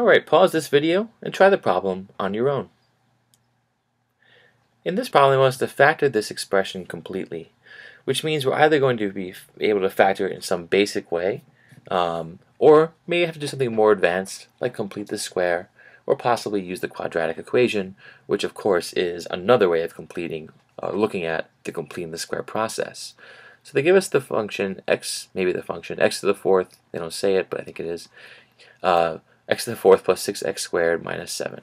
Alright, pause this video and try the problem on your own. In this problem, we want us to factor this expression completely, which means we're either going to be able to factor it in some basic way, um, or may have to do something more advanced, like complete the square, or possibly use the quadratic equation, which of course is another way of completing, uh, looking at the completing the square process. So they give us the function x, maybe the function x to the fourth, they don't say it, but I think it is, uh, x to the fourth plus 6x squared minus 7.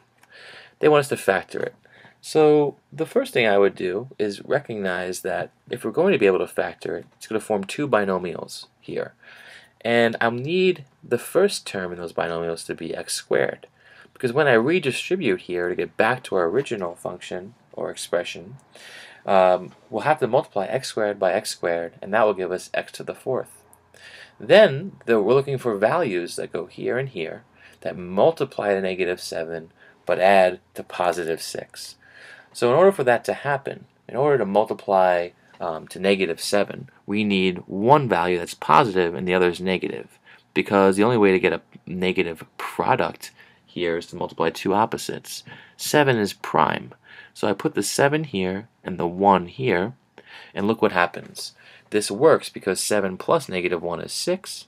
They want us to factor it. So the first thing I would do is recognize that if we're going to be able to factor it, it's going to form two binomials here. And I'll need the first term in those binomials to be x squared. Because when I redistribute here to get back to our original function or expression, um, we'll have to multiply x squared by x squared, and that will give us x to the fourth. Then the, we're looking for values that go here and here that multiply to negative 7 but add to positive 6. So in order for that to happen, in order to multiply um, to negative 7, we need one value that's positive and the other is negative. Because the only way to get a negative product here is to multiply two opposites. 7 is prime. So I put the 7 here and the 1 here, and look what happens. This works because 7 plus negative 1 is 6.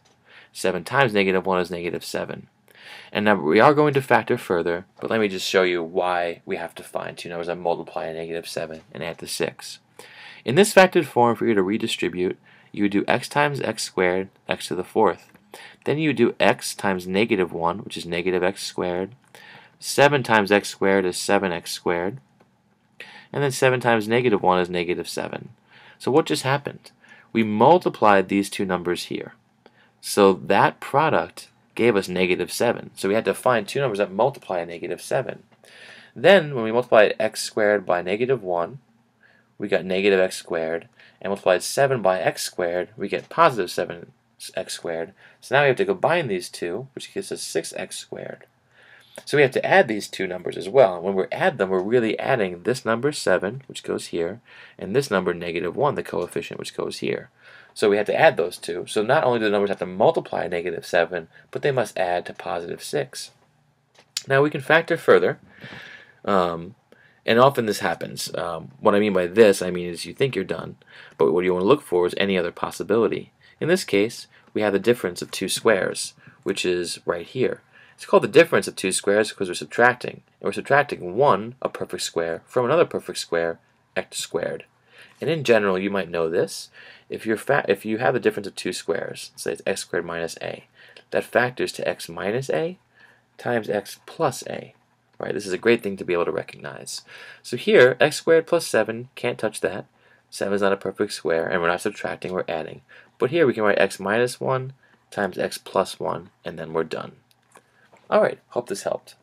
7 times negative 1 is negative 7. And now we are going to factor further, but let me just show you why we have to find two numbers that multiply a negative 7 and add to 6. In this factored form, for you to redistribute, you would do x times x squared, x to the fourth. Then you would do x times negative 1, which is negative x squared. 7 times x squared is 7x squared. And then 7 times negative 1 is negative 7. So what just happened? We multiplied these two numbers here. So that product gave us negative 7. So we had to find two numbers that multiply a negative 7. Then, when we multiplied x squared by negative 1, we got negative x squared. And multiplied 7 by x squared, we get positive 7x squared. So now we have to combine these two, which gives us 6x squared. So we have to add these two numbers as well. And when we add them, we're really adding this number 7, which goes here, and this number negative 1, the coefficient, which goes here. So we have to add those two. So not only do the numbers have to multiply negative 7, but they must add to positive 6. Now we can factor further, um, and often this happens. Um, what I mean by this, I mean is you think you're done, but what you want to look for is any other possibility. In this case, we have the difference of two squares, which is right here. It's called the difference of two squares because we're subtracting. And we're subtracting one, a perfect square, from another perfect square, x squared. And in general, you might know this. If, you're if you have a difference of two squares, say it's x squared minus a, that factors to x minus a times x plus a. Right? This is a great thing to be able to recognize. So here, x squared plus 7, can't touch that. 7 is not a perfect square, and we're not subtracting, we're adding. But here we can write x minus 1 times x plus 1, and then we're done. Alright, hope this helped.